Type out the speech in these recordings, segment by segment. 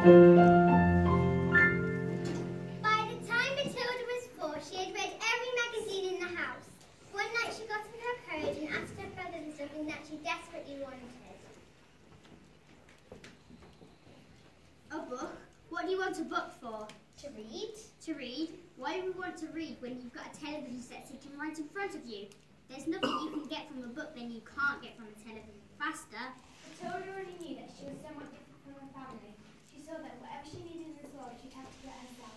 By the time Matilda was four, she had read every magazine in the house. One night she got in her courage and asked her brother for something that she desperately wanted. A book? What do you want a book for? To read? To read? Why do we want to read when you've got a television set sitting right in front of you? There's nothing you can get from a book than you can't get from a television. Faster. Matilda already knew that she was somewhat different from her family. She saw that whatever she needed in this world, she'd have to get herself.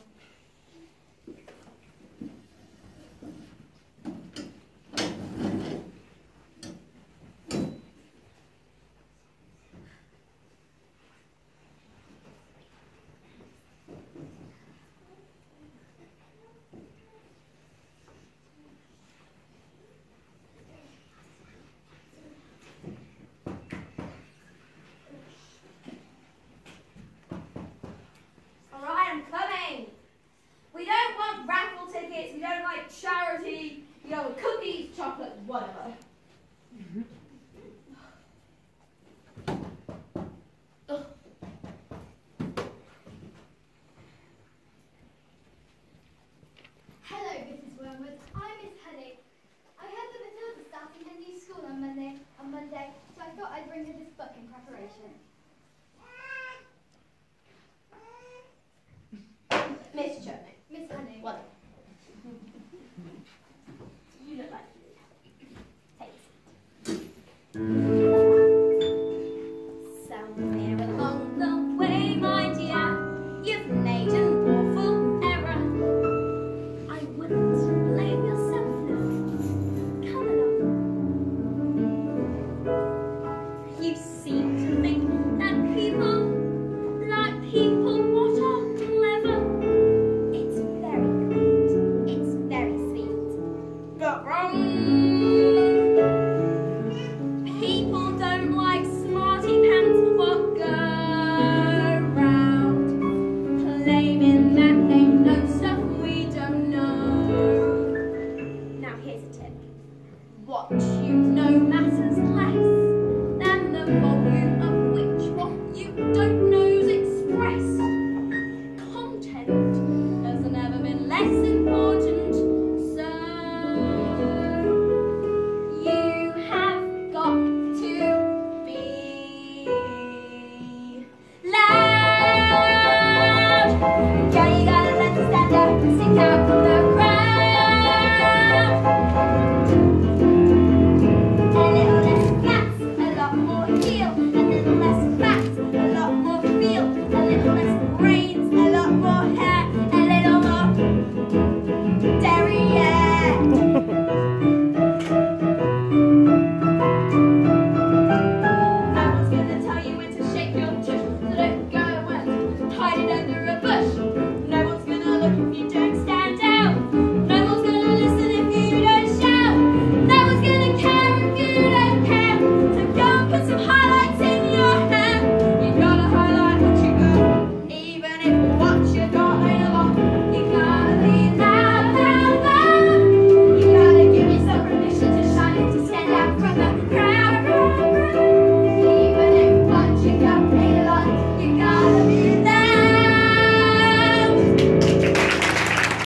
All right, I'm coming. We don't want raffle tickets. We don't like charity. You know, cookies, chocolate, whatever. Hello, Mrs. Wormwood. I'm Miss Honey. I heard that Matilda's starting her new school on Monday, on Monday, so I thought I'd bring her this book in preparation. 没有